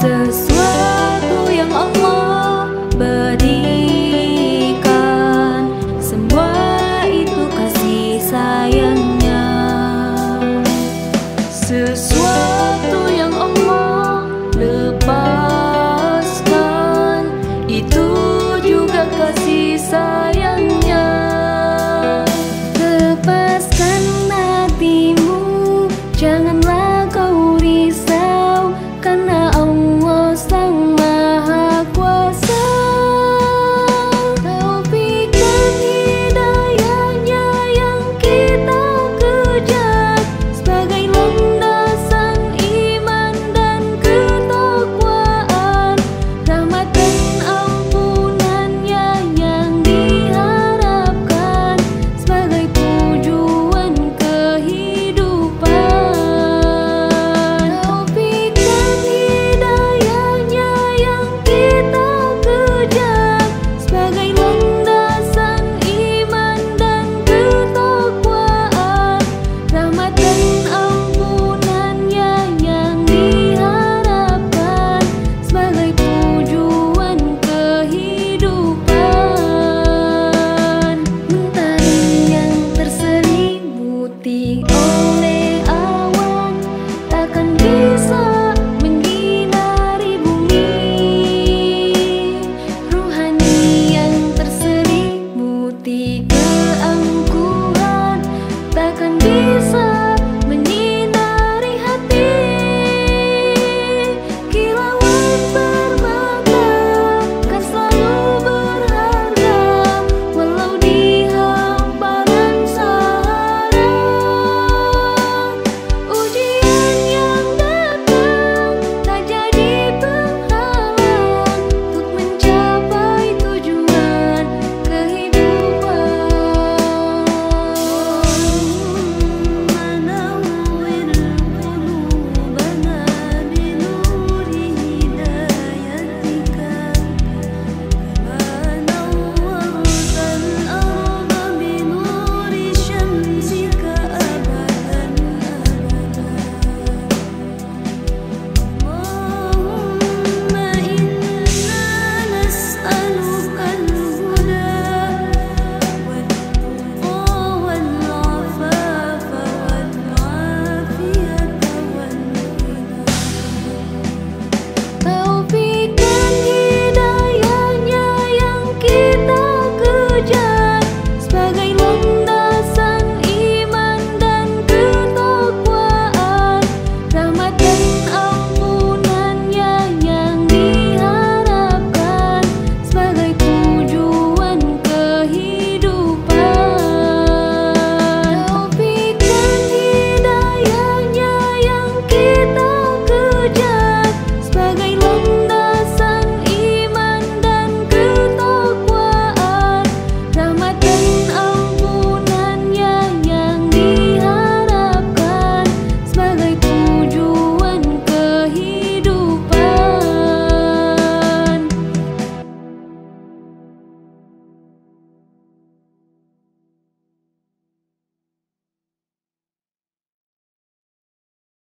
Jesus